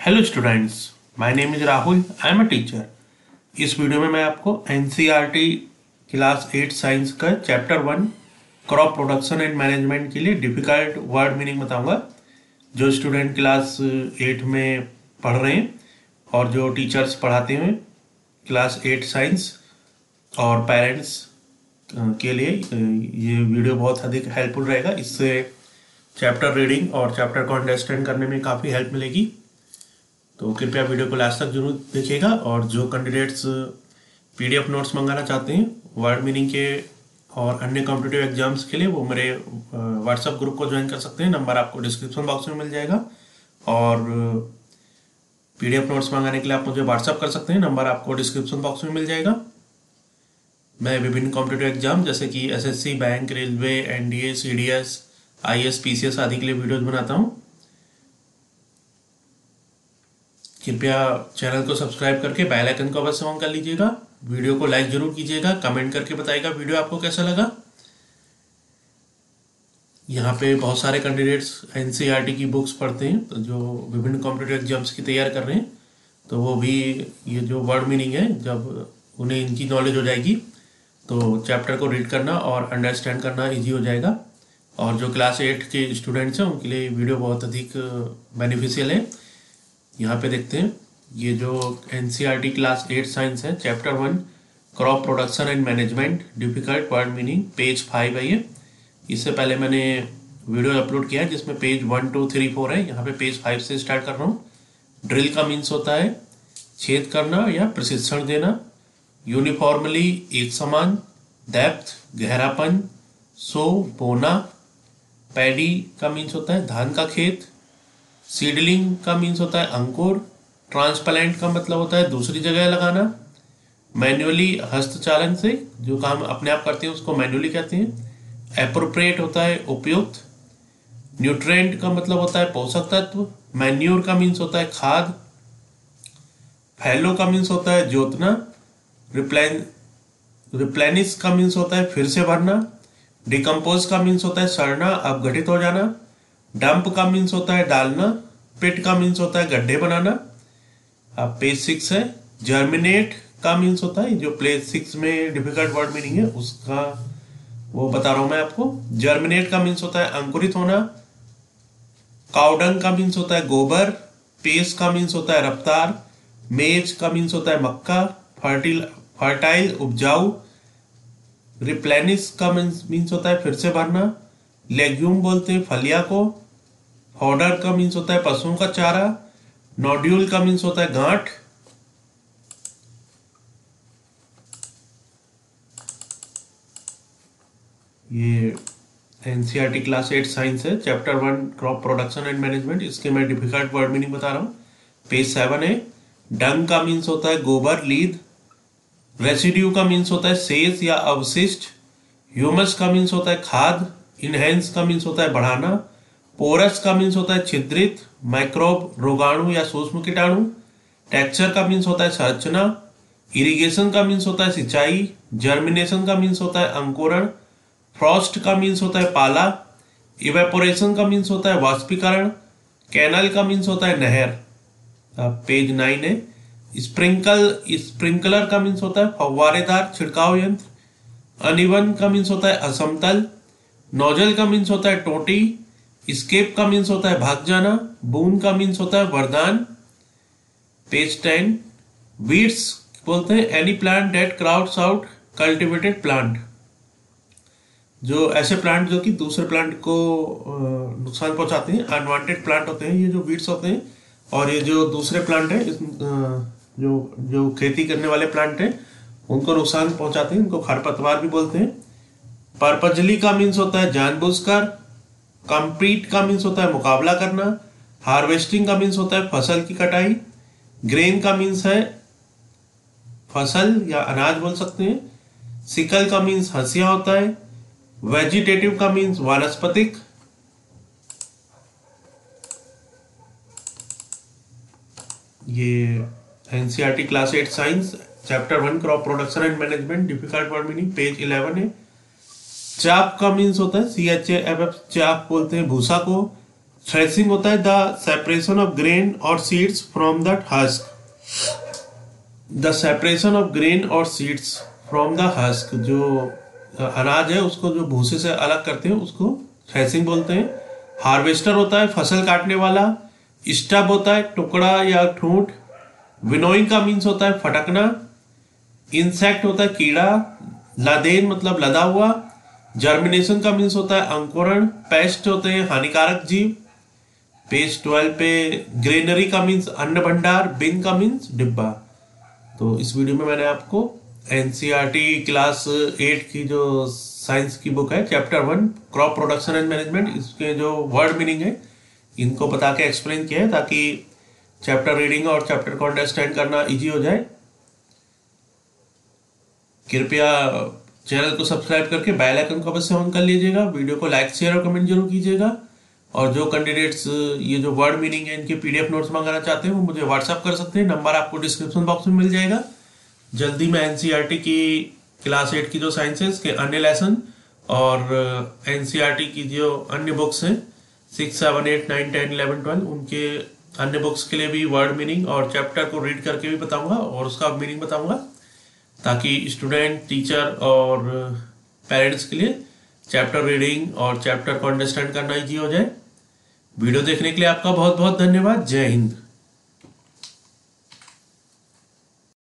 Hello students my name is Rahul I am a teacher इस video में मैं आपको एनसीईआरटी क्लास एट साइंस का chapter one crop production and management के लिए डिफ़िकल्ट वर्ड मीनिंग बताऊँगा, जो स्टूडेंट क्लास एट में पढ़ रहे हैं और जो टीचर्स पढ़ाते हैं क्लास एट साइंस और पेरेंट्स के लिए, ये वीडियो बहुत अधिक हेल्पफुल रहेगा। इससे चैप्टर रीडिंग और चैप्टर को अंडरस्टैंड करने में काफ़ी हेल्प मिलेगी। तो कृपया वीडियो को लास्ट तक ज़रूर देखिएगा और जो कैंडिडेट्स पीडीएफ नोट्स मंगाना चाहते हैं वर्ड मीनिंग के और अन्य कॉम्पिटेटिव एग्ज़ाम्स के लिए वो मेरे व्हाट्सएप ग्रुप को ज्वाइन कर सकते हैं। नंबर आपको डिस्क्रिप्शन बॉक्स में मिल जाएगा। और पीडीएफ नोट्स मंगाने के लिए आप मुझे व्हाट्सअप कर सकते हैं। नंबर आपको डिस्क्रिप्शन बॉक्स में मिल जाएगा। मैं विभिन्न कॉम्पिटेटिव एग्ज़ाम जैसे कि SSC bank railway NDA CDS IAS PCS आदि के लिए वीडियोज़ बनाता हूँ। कृपया चैनल को सब्सक्राइब करके बेल आइकन को अवश्य ऑन कर लीजिएगा। वीडियो को लाइक ज़रूर कीजिएगा, कमेंट करके बताइएगा वीडियो आपको कैसा लगा। यहाँ पे बहुत सारे कैंडिडेट्स एनसीईआरटी की बुक्स पढ़ते हैं तो जो विभिन्न कॉम्पिटेटिव एग्ज़ाम्स की तैयार कर रहे हैं तो वो भी ये जो वर्ड मीनिंग है, जब उन्हें इनकी नॉलेज हो जाएगी तो चैप्टर को रीड करना और अंडरस्टैंड करना इजी हो जाएगा। और जो क्लास एट के स्टूडेंट्स हैं, उनके लिए वीडियो बहुत अधिक बेनिफिशियल है। यहाँ पे देखते हैं, ये जो एन क्लास एट साइंस है chapter one crop production and management difficult word meaning page five है ये। इससे पहले मैंने वीडियो अपलोड किया है, जिसमें page one two three four है। यहाँ पे पेज फाइव से स्टार्ट कर रहा हूँ। ड्रिल का मीन्स होता है छेद करना या प्रशिक्षण देना। यूनिफॉर्मली एक समान डेप्थ गहरापन सो बोना। पैडी का मीन्स होता है धान का खेत। सीडलिंग का मीन्स होता है अंकुर ट्रांसप्लांट का मतलब होता है दूसरी जगह लगाना मैन्युअली हस्तचालन से, जो काम अपने आप करते हैं उसको मैन्युअली कहते हैं अप्रोप्रिएट होता है उपयुक्त न्यूट्रेंट का मतलब होता है पोषक तत्व मैन्यूर का मीन्स होता है खाद फैलो का मीन्स होता है जोतना रिप्लाइन रिप्लेनिस का मीन्स होता है फिर से भरना डिकम्पोज का मीन्स होता है सड़ना, अपघटित हो जाना डंप का मीन्स होता है डालना पिट का मीन्स होता है गड्ढे बनाना। अब पेज सिक्स है जर्मिनेट का मीन्स होता है, जो प्लेज सिक्स में डिफ़िकल्ट वर्ड मीनिंग है, उसका वो बता रहा हूँ मैं आपको। जर्मिनेट का मीन्स होता है अंकुरित होना। काउडंग का मीन्स होता है गोबर। पेस का मीन्स होता है रफ्तार। मेज का मीन्स होता है मक्का। फर्टिल फर्टाइल उपजाऊ। रिप्लेनिस का मीन्स होता है फिर से भरना। लेग्यूम बोलते हैं, फलिया को। फॉडर का मीन्स होता है पशुओं का चारा नोड्यूल का मीन्स होता है गांठ। ये एनसीईआरटी क्लास एट साइंस है chapter one crop production and management इसके मैं डिफ़िकल्ट वर्ड मीनिंग बता रहा हूँ। पेज सेवन है डंग का मीन्स होता है गोबर, लीद। रेसिड्यू का मीन्स होता है सेज या अवशिष्ट। ह्यूमस का मीन्स होता है खाद। इनहेंस का मीन्स होता है बढ़ाना पोरस का मीन्स होता है छिद्रित माइक्रोब रोगाणु या सूक्ष्म कीटाणु टेक्सचर का मीन्स होता है संरचना इरिगेशन का मीन्स होता है सिंचाई जर्मिनेशन का मीन्स होता है अंकुरण फ्रॉस्ट का मीन्स होता है पाला इवेपोरेशन का मीन्स होता है वाष्पीकरण कैनल का मीन्स होता है नहर पेज नाइन है स्प्रिंकल स्प्रिंकलर का मीन्स होता है फव्वारेदार छिड़काव यंत्र अनिवन का मीन्स होता है असमतल नोजल का मीन्स होता है टोटी स्केप का मीन्स होता है भाग जाना बून का मीन्स होता है वरदान पेज टेन वीड्स बोलते हैं any plant that crowds out cultivated plant जो ऐसे प्लांट जो कि दूसरे प्लांट को नुकसान पहुंचाते हैं अनवांटेड प्लांट होते हैं, ये जो वीड्स होते हैं, और ये जो दूसरे प्लांट है जो जो खेती करने वाले प्लांट हैं, उनको नुकसान पहुंचाते हैं उनको खरपतवार भी बोलते हैं। परपजली का मीन्स होता है जानबूझकर कंप्लीट का मीन्स होता है मुकाबला करना हार्वेस्टिंग का मीन्स होता है फ़सल की कटाई ग्रेन का मीन्स है फ़सल या अनाज बोल सकते हैं, सिकल का मीन्स हंसिया होता है वेजिटेटिव का मीन्स वानस्पतिक, ये NCERT class eight science chapter one crop production and management difficult word meaning page eleven है। चाप का मीन्स होता है सी एच एफ़ एफ़ चाप बोलते हैं भूसा को। थ्रेसिंग होता है द सेपरेशन ऑफ़ ग्रेन और seeds from the husk the separation of grain और सीड्स फ्रॉम द हस्क जो अनाज है, उसको जो भूसे से अलग करते हैं, उसको थ्रेसिंग बोलते हैं। हार्वेस्टर होता है, फ़सल काटने वाला। स्टब होता है, टुकड़ा या ठूंठ। विनोइंग का मीन्स होता है, फटकना। इंसेक्ट होता है, कीड़ा। लदेन मतलब लदा हुआ। जर्मिनेशन का मीन्स होता है अंकुरण पेस्ट होते हैं, हानिकारक जीव। पेज ट्वेल्व पे ग्रेनरी का मीन्स अन्न भंडार बिन का मीन्स डिब्बा। तो इस वीडियो में मैंने आपको एनसीईआरटी क्लास एट की जो साइंस की बुक है chapter one crop production and management इसके जो वर्ड मीनिंग है, इनको बता के एक्सप्लेन किया है ताकि चैप्टर रीडिंग और चैप्टर को अंडरस्टैंड करना इजी हो जाए। कृपया चैनल को सब्सक्राइब करके बेल आइकन को अवश्य ऑन कर लीजिएगा। वीडियो को लाइक, शेयर और कमेंट ज़रूर कीजिएगा। और जो कैंडिडेट्स ये जो वर्ड मीनिंग है, इनके पीडीएफ नोट्स मंगाना चाहते हैं, वो मुझे व्हाट्सअप कर सकते हैं। नंबर आपको डिस्क्रिप्शन बॉक्स में मिल जाएगा। जल्दी मैं एनसीईआरटी की क्लास एट की जो साइंस के अन्य लेसन और एनसीईआरटी की जो अन्य बुक्स हैं six seven eight nine ten eleven twelve उनके अन्य बुक्स के लिए भी वर्ड मीनिंग और चैप्टर को रीड करके भी बताऊँगा और उसका मीनिंग बताऊँगा। ताकि स्टूडेंट टीचर और पेरेंट्स के लिए चैप्टर रीडिंग और चैप्टर को अंडरस्टैंड करना ईजी हो जाए। वीडियो देखने के लिए आपका बहुत बहुत धन्यवाद। जय हिंद।